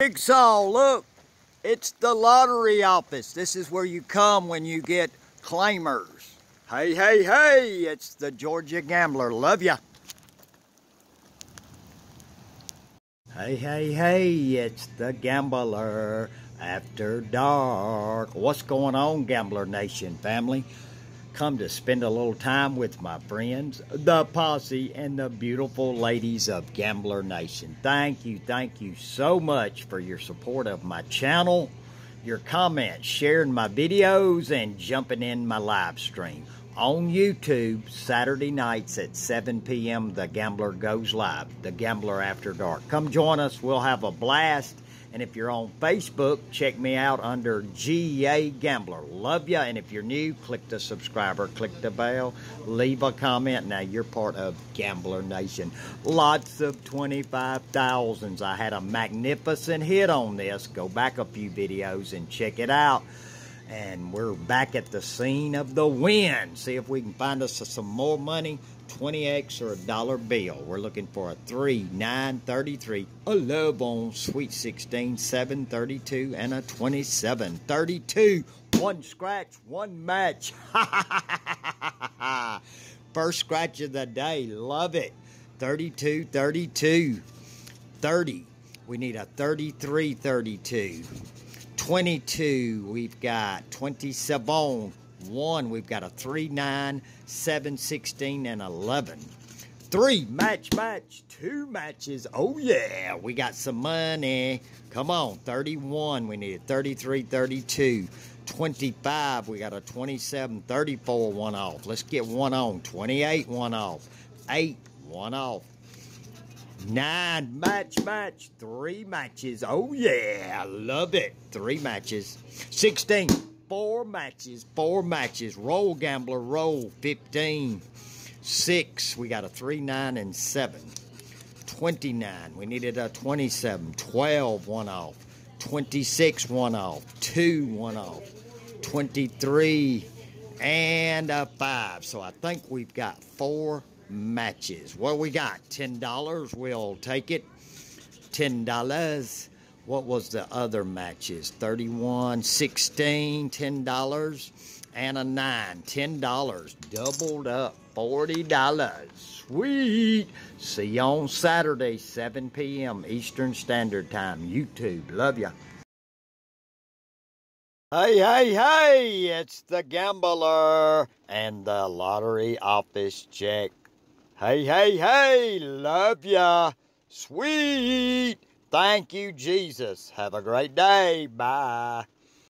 Jigsaw, look, it's the lottery office. This is where you come when you get claimers. Hey, hey, hey, it's the Georgia Gambler. Love ya. Hey, hey, hey, it's the Gambler After Dark. What's going on, Gambler Nation family? Come to spend a little time with my friends, the posse, and the beautiful ladies of Gambler Nation. Thank you, thank you so much for your support of my channel, your comments, sharing my videos, and jumping in my live stream. On YouTube, Saturday nights at 7 p.m., The Gambler goes live, The Gambler After Dark. Come join us. We'll have a blast and if you're on Facebook, check me out under GA Gambler. Love ya. And if you're new, click the subscriber, click the bell, leave a comment. Now you're part of Gambler Nation. Lots of 25,000s. I had a magnificent hit on this. Go back a few videos and check it out. And we're back at the scene of the win. See if we can find us some more money. 20X or a dollar bill. We're looking for a 3, 9, 33, a love on Sweet 16, 7, 32, and a 27, 32. One scratch, one match. First scratch of the day. Love it. 32, 32, 30. We need a 33, 32. 22, we've got 27. 1, we've got a 3, 9, 7, 16, and 11. 3, match, match, 2 matches. Oh, yeah, we got some money. Come on, 31, we need 33, 32. 25, we got a 27, 34, one off. Let's get one on. 28, one off. 8, one off. Nine match match, three matches. Oh yeah, I love it. Three matches. 16 four matches, four matches. Roll, gambler, roll. 15. Six. We got a three, nine, and seven. 29. We needed a 27. 12, one off. 26, one off. Two, one off. 23, and a five. So I think we've got four matches. What we got? $10. We'll take it. $10. What was the other matches? 31, 16, $10, and a 9, $10. Doubled up, $40. Sweet. See you on Saturday, 7 p.m. Eastern Standard Time. YouTube. Love ya. Hey, hey, hey, it's the gambler and the lottery office check. Hey, hey, hey, love ya. Sweet. Thank you, Jesus. Have a great day. Bye.